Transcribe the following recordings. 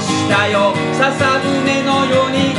したよ。笹舟のように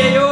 주게요.